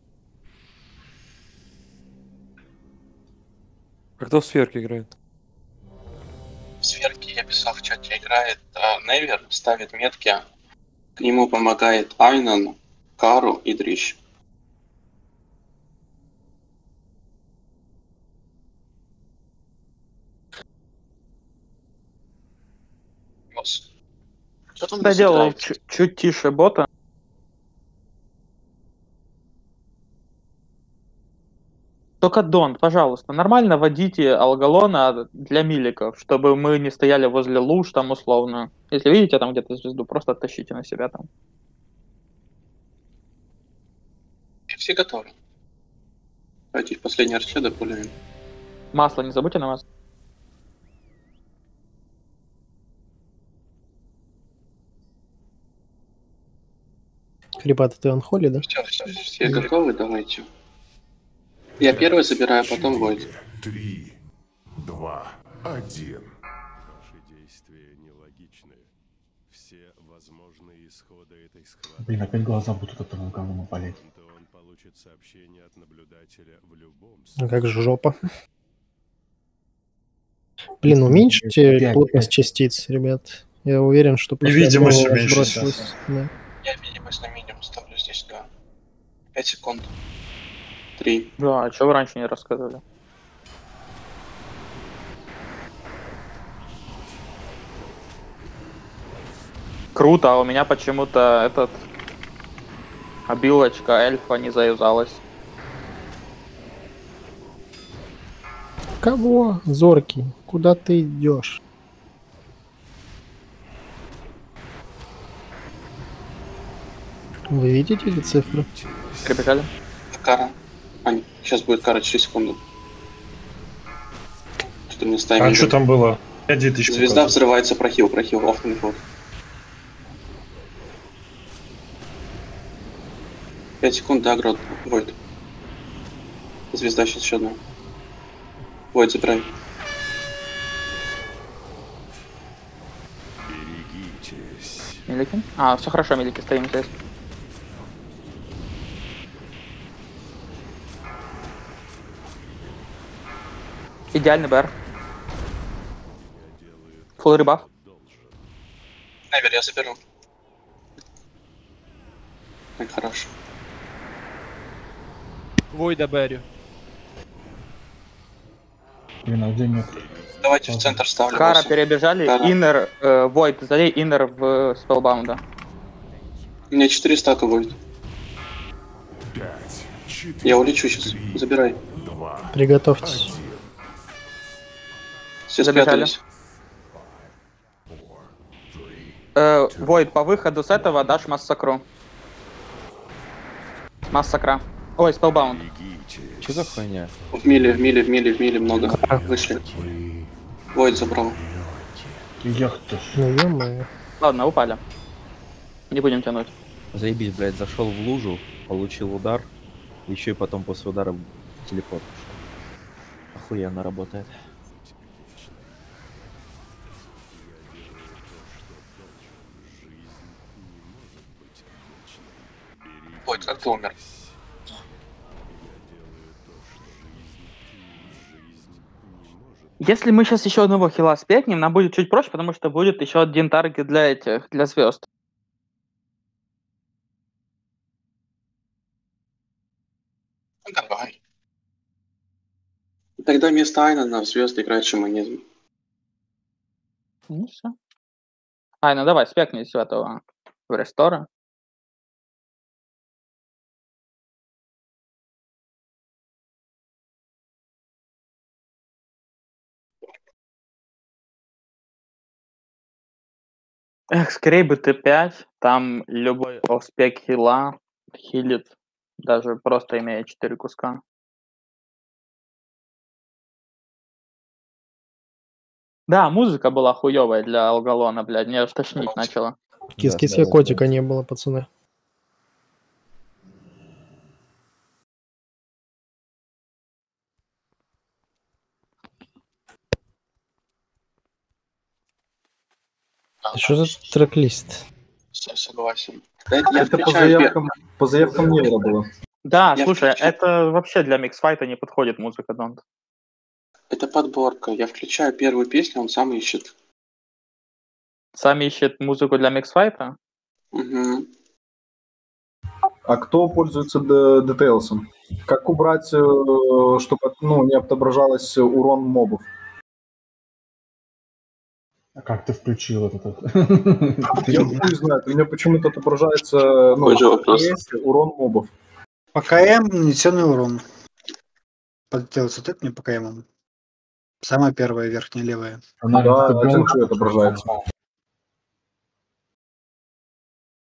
А кто в сферке играет? В сверке я писал в чате, играет а, Невер, ставит метки. К нему помогает Айнан, Кару и Дрищ. Босс. Что там Доделал чуть, чуть тише бота. Только Дон, пожалуйста, нормально водите Алгалона для миликов, чтобы мы не стояли возле луж там условно. Если видите там где-то звезду, просто оттащите на себя там. Все готовы. Давайте в последний арче допулим. Масло не забудьте на вас. Хрипата ты анхоли, да? Все, все, все готовы, давайте. Я первый забираю, а потом Войт. Три, два, один. Ваши действия нелогичны. Все возможные исходы этой схватки. Блин, опять глаза будут от этого говна болеть. То он получит сообщение от наблюдателя в любом А как же жопа? Блин, уменьшите Пять, плотность пять. частиц, ребят. Я уверен, что уменьшите. сбросилось. Да. Я видимость на 5 секунд. 3. Да, а чего вы раньше не рассказывали? Круто, а у меня почему-то этот обилочка эльфа не завязалась. Кого, Зоркий? Куда ты идешь? Вы видите эти цифры? Прибежали. Кара. А, сейчас будет кара через секунду. Что-то мне ставим. А что там было? 5 тысяч. Звезда показывает. взрывается, прохил, прохил, оффный ход. 5 секунд Да, огрот. Войд. Звезда сейчас еще одна. Войд, забирай. Берегитесь. Меликин? А, все хорошо, Мелики, стоим здесь. Идеальный БР. Фул рыбав. Невер, я заберу. Так, хорошо. Войда Берю. Блин, а где нет? Давайте в центр ставлю. Кара восемь. перебежали. Кара. Иннер, э, Войд, залей Иннер в спелбаунда. У меня 4 стака четыре, Я улечу сейчас. Забирай. два, Приготовьтесь. Все Забежали. спрятались. Э, Войд, по выходу с этого дашь массакру. Массакра. Ой, спелбаунд. Что за хуйня? В миле, в миле, в миле, в миле много. Вышли. Войд забрал. Яхта. Ну, ё-моё. Ладно, упали. Не будем тянуть. Заебись, блядь, зашел в лужу, получил удар, еще и потом после удара в телепорт пошел. Охуенно работает. Войд, как ты умер? Если мы сейчас еще одного хила спекнем, нам будет чуть проще, потому что будет еще один таргет для этих, для звезд. Ну, давай. Тогда вместо Айна в звезд играет шаманизм. Ну все. Ай, ну давай, спекнись в этого в рестора. Эх, скорее бы Т5, там любой оспек хила хилит, даже просто имея 4 куска. Да, музыка была хуевая для Алгалона, блядь, мне аж тошнить начало. Кис-кис, я да, котика не было, пацаны. Что за трек-лист? Все, согласен. Это я Это по заявкам, по заявкам Невера было. Да, Я слушай, включаю. это вообще для миксфайта не подходит музыка, Донт. Это подборка. Я включаю первую песню, он сам ищет. Сами ищет музыку для миксфайта? Угу. А кто пользуется детейлсом? Как убрать, э, чтобы ну, не отображалось урон мобов? А как ты включил этот? Я хуй знает, у меня почему-то отображается ну, урон мобов. По КМ нанесенный урон. Подделать вот это мне по КМ. Самая первая, верхняя левая. Да, один отображается.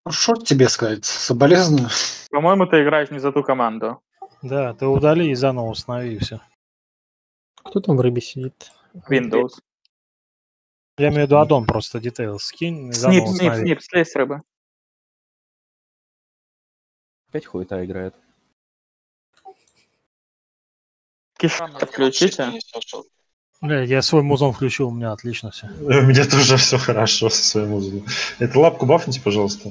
Ну, что тебе сказать? Соболезную. По-моему, ты играешь не за ту команду. Да, ты удали и заново установи все. Кто там в рыбе сидит? Windows. Я имею в виду аддон просто детейл скинь Снип, снип, снип, слезь с рыбы. Опять хуета играет. Киша отключите. Бля, я свой музон включил, у меня отлично все. У меня тоже все хорошо со своей музыкой. Это лапку бафните, пожалуйста.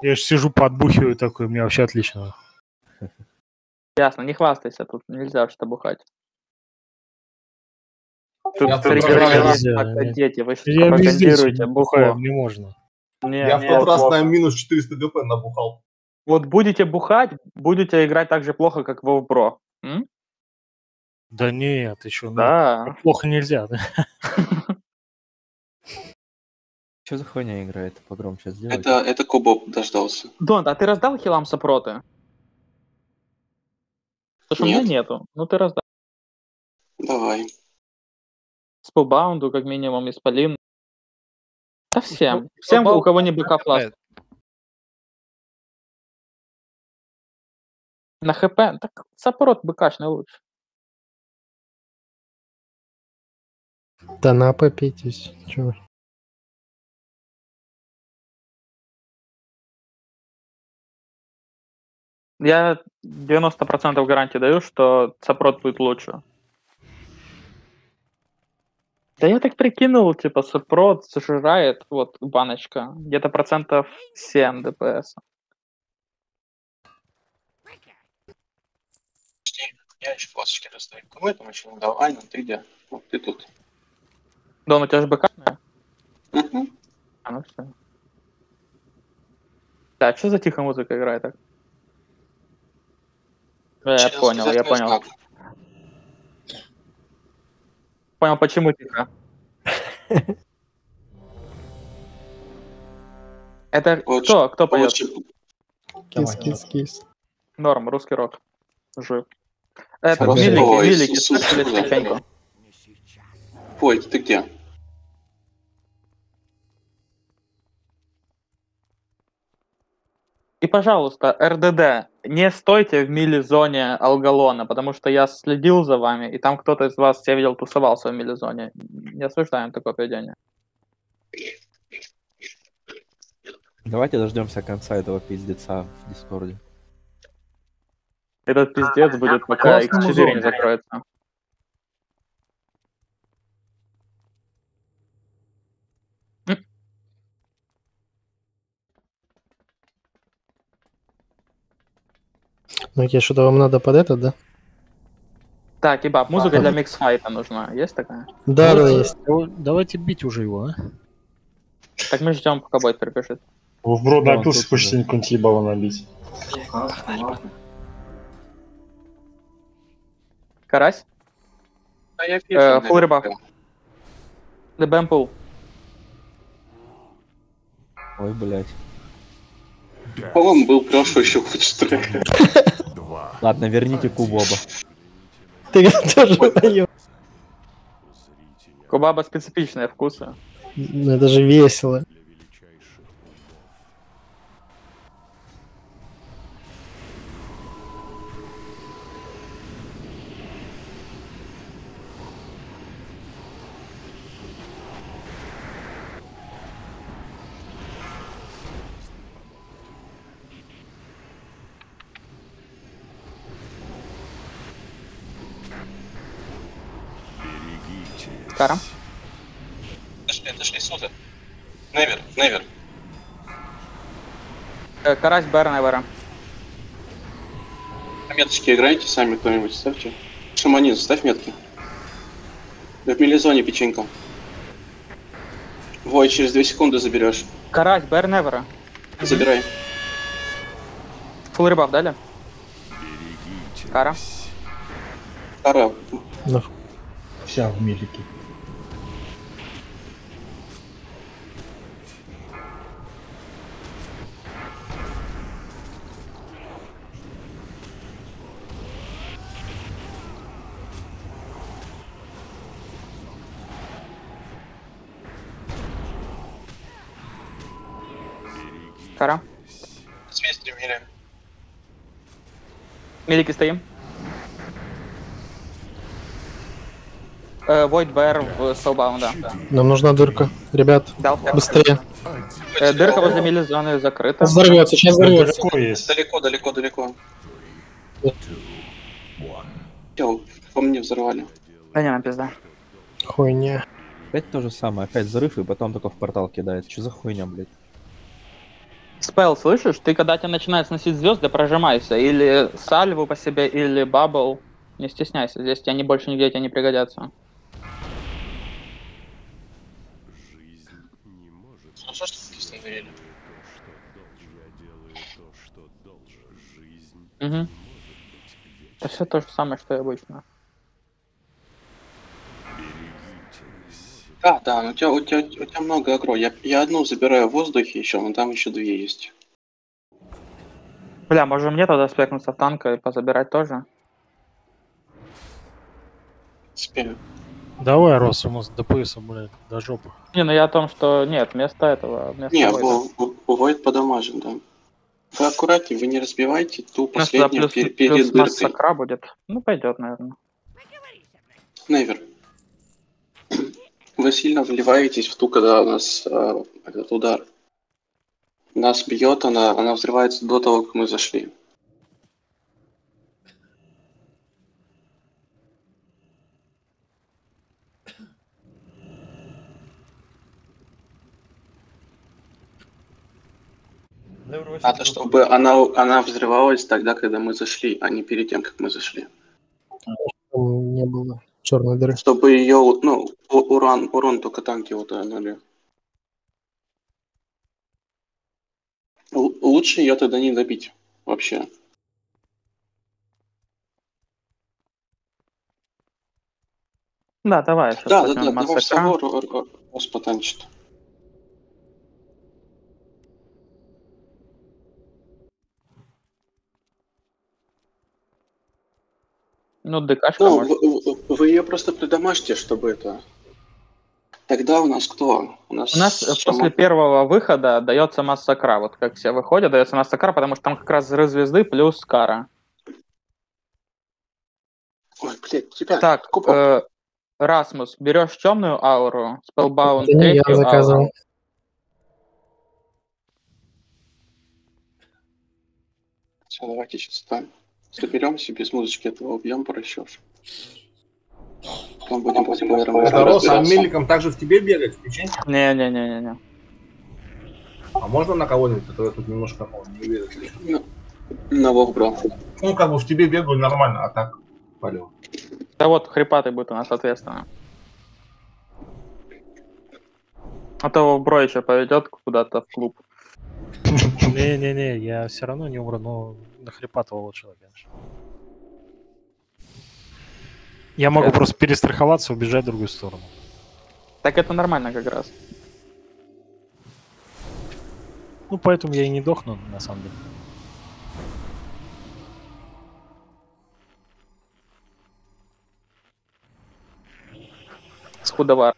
Я же сижу, подбухиваю такой, у меня вообще отлично. Ясно, не хвастайся, тут нельзя что бухать. Тут Я нельзя, как нет. дети, вы что Я пропагандируете бухло. не можно. Не, Я в не, тот раз плохо. на минус 400 гп набухал. Вот будете бухать, будете играть так же плохо, как в. М? Да нет, еще Да. плохо нельзя, да? Что за хуйня играет? Погромче сделай. Это, это Кубоп дождался. Дон, а ты раздал хилам сопроты? Потому что у меня Нет. нету. Ну ты раздал. Давай. Спелбаунду, как минимум, Исполин. Да всем. Всем, у кого не БК пласт. На ХП? Так саппорт БКшный лучше. Да на попейтесь. Чё? Я 90% гарантии даю, что саппорт будет лучше. Да я так прикинул, типа, сопрот сжирает, вот, баночка, где-то процентов 7 ДПС. Я еще фласочки раздаю. Кому я там еще не дал? Айна, ты где? Вот ты тут. Дон, у тебя же да? Мгм. А, ну все. Да, что за тихая музыка играет так? Э, Я понял, я понял. знак. Понял, почему тихо. Это кто? Кто поет? Кис, кис, кис. Норм, русский рок. Жив. Это, милики, милики, слышали печеньку? Ой, ты где? И, пожалуйста, РДД, не стойте в мили-зоне Алгалона, потому что я следил за вами, и там кто-то из вас, я видел, тусовался в мили-зоне. Не осуждаем такое поведение. Давайте дождемся конца этого пиздеца в Дискорде. Этот пиздец будет, пока Классный X4 не закроется. Окей, что-то вам надо под это, да? Так, Ибаб, музыка для миксфайта нужна. Есть такая? Да, да, есть. дав- Давайте бить уже его, а? Так мы ждем, пока бой прибежит. В брод Да, напился, тут хочется какое-нибудь ебало набить. Карась? А я Э, Фул рыбак. Дебэмпул. Ой, блядь. По-моему, был прошлый еще лучше трек. Ладно, верните Кубоба. Ты тоже поёб. Кубаба специфичные вкусы. Ну, это же весело. Кара? Дошли, дошли сюда. Невер, невер. Э, Карась Бэр Невера. Меточки играете сами кто-нибудь, ставьте. Шаманин, ставь метки. В милизоне печенька. Вой, через 2 секунды заберешь. Карась Бэр Невера. Забирай. Фул рыбав дали? Кара? Кара. Ну, Вся в милике. Милики стоим. Э, Войд Бэр в Soulbound, да. нам нужна дырка. Ребят, Дал быстрее. Э, Дырка возле мили-зоны закрыта. Взорвется, сейчас взорвется. Далеко есть. Далеко, далеко, далеко. Чел, по мне взорвали. Да не, нам пизда. Хуйня. Опять то же самое, опять взрыв, и потом только в портал кидает. Что за хуйня, блядь? Спел, слышишь? Ты когда тебя начинает сносить звезды, прожимайся. Или сальву по себе, или бабл. Не стесняйся, здесь тебе они больше нигде тебе не пригодятся. Ну что ж ты? Угу. Это все то же самое, что и обычно. Да, да, ну у тебя, у тебя, у тебя много агро. Я, я одну забираю в воздухе еще, но там еще две есть. Бля, может мне тогда спекнуться в танка и позабирать тоже? Спею. Давай, Рос, ему с ДПС, блядь, до жопы. Не, ну я о том, что нет, вместо этого, вместо Не, Войд подамажен, да. Вы аккуратнее, вы не разбивайте ту У нас последнюю плюс, пер- перед плюс дыркой. массакра будет. Ну, пойдет, наверное. Невер. Вы сильно вливаетесь в ту, когда у нас э, этот удар. Нас бьет, она, она взрывается до того, как мы зашли. А то чтобы она, она взрывалась тогда, когда мы зашли, а не перед тем, как мы зашли. Не было черной дыры. Чтобы ее, ну, уран, урон только танки вот нули. Л- лучше ее тогда не добить вообще. Да, давай. Да, да, да, давай в массакра. собор Ну, ДКшка Ну, может. вы, вы ее просто придомажьте, чтобы это... Тогда у нас кто? У нас, У нас э, шаман. после первого выхода дается массакра. Вот как все выходят, дается массакра, потому что там как раз взрыв звезды плюс кара. Ой, блядь, тебя... Так, э, Расмус, берешь темную ауру, Spellbound Это не я третью заказывал. ауру. Все, давайте сейчас там соберемся, без музычки этого убьем по расчету. Потом будем после бойлера Это Рос, а разбираться. меликом также в тебе бегать, в печенье? Не-не-не-не-не. А можно на кого-нибудь, а то я тут немножко ну, не уверен. слишком. На Вов, бро. Ну, как бы в тебе бегаю нормально, а так полил. Да вот, хрипатый будет у нас, соответственно. А то Бро еще поведет куда-то в клуб. Не-не-не, я все равно не умру, но на хрипатого лучше, конечно. Я могу просто перестраховаться, убежать в другую сторону. Так это нормально как раз. Ну, поэтому я и не дохну, на самом деле. С худовар.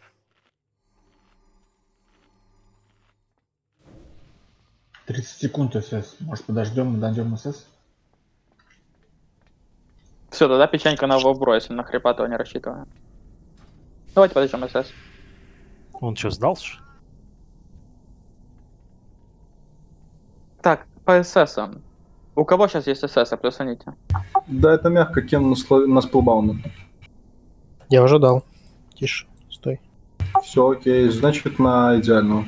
Тридцать секунд СС. Может подождем, дойдем СС? Все, тогда печенька на Вовбро, если на хрипатого не рассчитываем. Давайте подождем СС. Он что, сдался? Так, по СС. У кого сейчас есть СС, плюсаните? Да, это мягко кину на, спелбаунд. Я уже дал. Тише, стой. Все окей, значит на идеальную.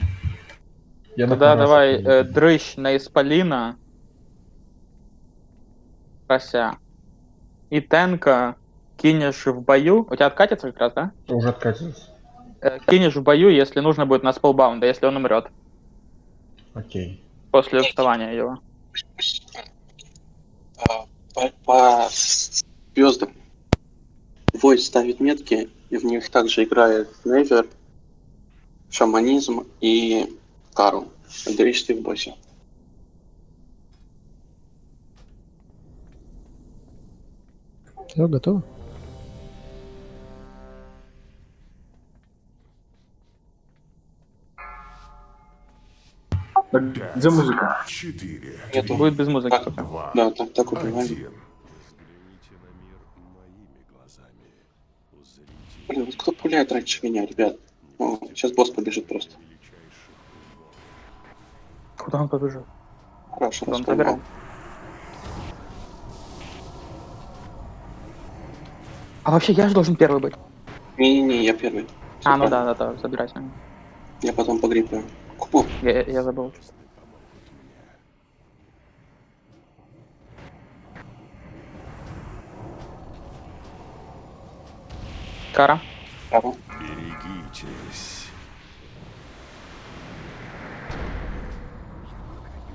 Тогда давай э, дрыщ на Исполина. Прося. И Тенка кинешь в бою. У тебя откатится как раз, да? Уже откатился. Э, кинешь в бою, если нужно будет на спелбаунда, если он умрет. Окей. После вставания его. А, По, по звездам. Войд ставит метки, и в них также играет Невер, шаманизм и Карл. Дрищ ты в боссе. Все, готово? Так, где музыка? Четыре. Нету. Будет без музыки Так, пока. Да, так, так убиваем. Блин, вот кто пуляет раньше меня, ребят? О, сейчас босс побежит просто. Куда он побежал? Хорошо, он распознал. А вообще я же должен первый быть. Не-не-не, я первый. А, ну да, да, да, забирайся. Я потом погрипаю. Купу. Я, я забыл. Кара. Кара. Берегитесь.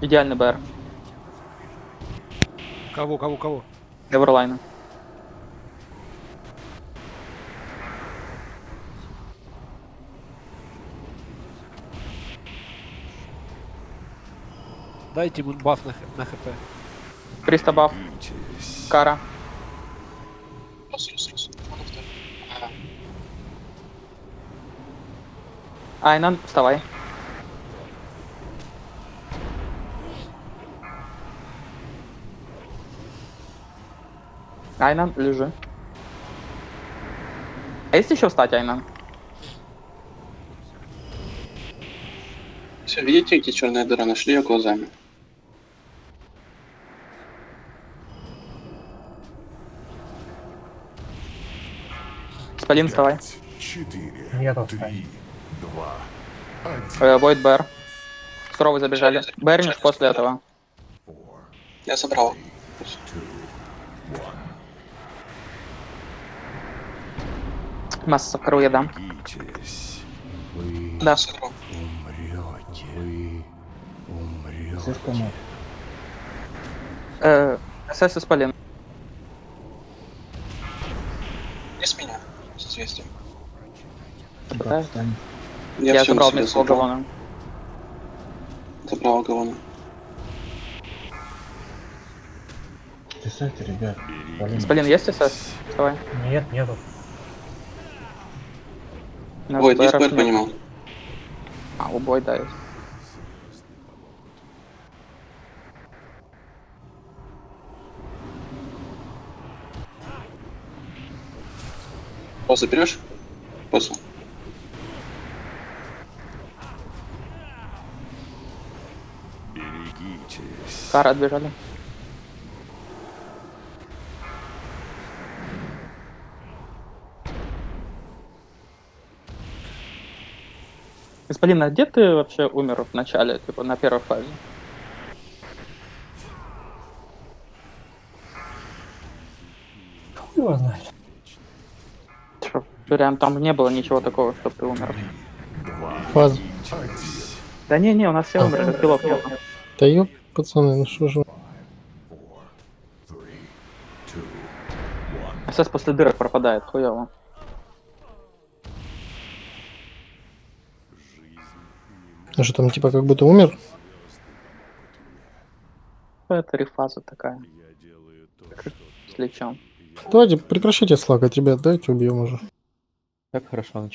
Идеальный БР. Кого, кого, кого? Эверлайна. Дайте ему баф на, х- на хп. 300 баф. Кара. Айнан, вставай. Айнан, лежи. А есть еще встать, Айнан? Все, видите, где черная дыра? Нашли ее глазами. Спалин, вставай. Четыре. Нету Три. Два. Один. Э, Void Bear. Суровый забежали. Берниш после этого. Я забрал. Масса круя, да. Берегитесь. Вы Да. умрете. Вы умрете. Слишком. Э, СС Исполин. С известием. Да. Я, Я забрал на себя вместо Галлона. Забрал Галлона. Писайте, ребят. Блин. Есть СС? Давай. Нет, нету. На Ой, нет. понимал. А, убой, да, Босса берешь? Босса. Берегитесь. Кара отбежали. Господин, а где ты вообще умер в начале, типа на первой фазе? Хуй его знает. Прям там не было ничего такого, чтобы ты умер. Фаз. Да не, не, у нас все умерли, пилот нет. Да ёп, пацаны, ну что же. СС после дырок пропадает, хуево. А что там типа как будто умер? Это рефаза такая. С лечом. Давайте прекращайте слакать, ребят, давайте убьем уже. Как хорошо.